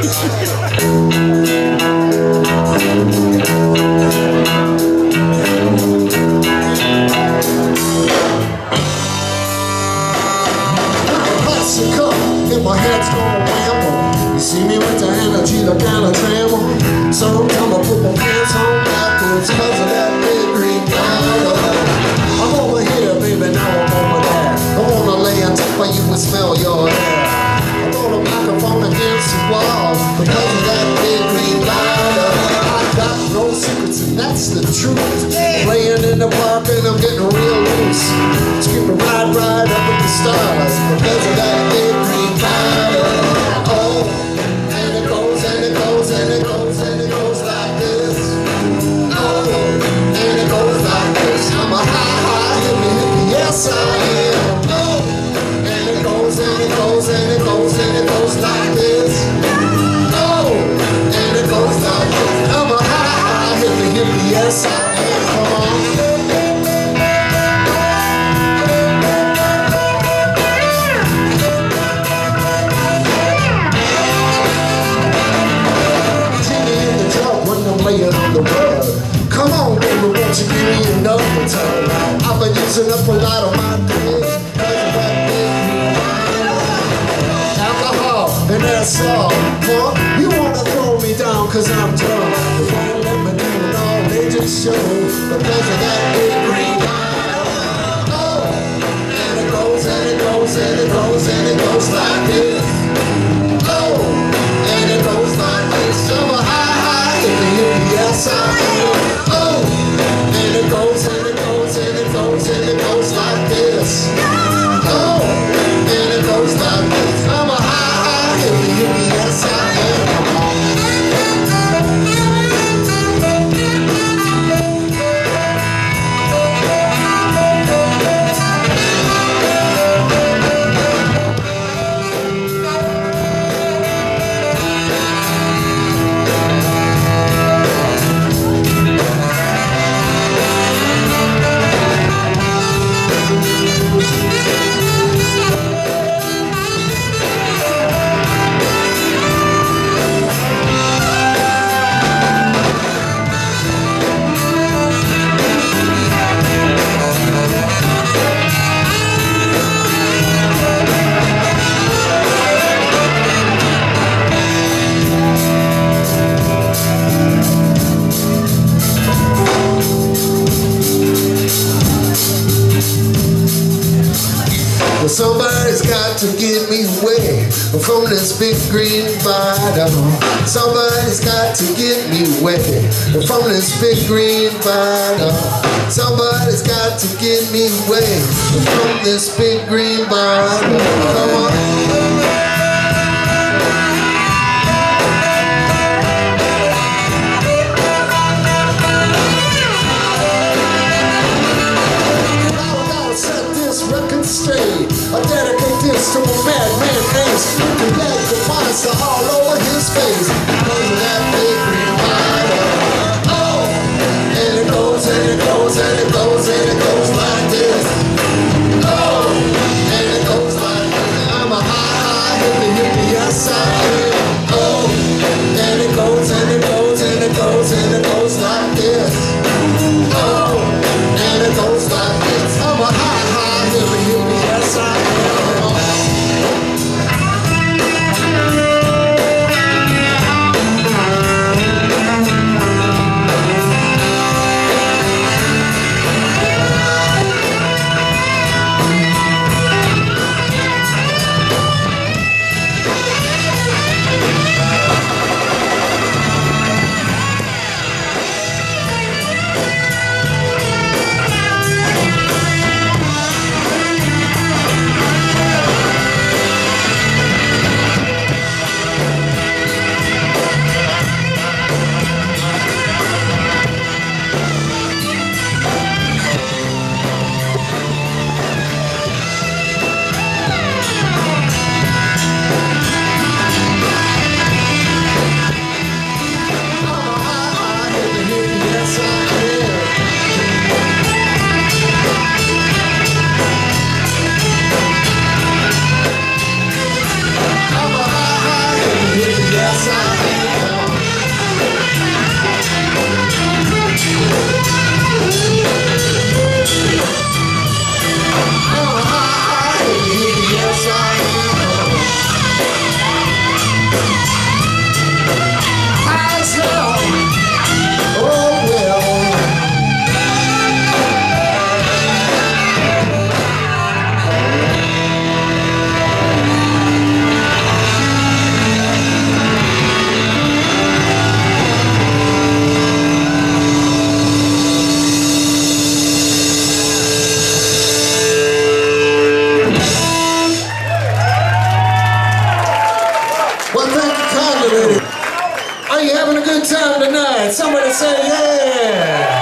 My head's gonna You see me with the energy, the kind of travel So come and put my pants on backwards Cause of that big the truth. the world. Come on, baby, won't you give me another time? I've been using up a lot of my things. Alcohol and that's all. Huh? You wanna throw me down cause I'm drunk. let me do it all they just show the pleasure that they bring. Oh, and it goes and it goes and it goes and it goes like this. got to get me away from this big green bottle. Somebody's got to get me away from this big green bottle. Somebody's got to get me away from this big green bottle. Come on. all over his face. Are you having a good time tonight? Somebody say yeah.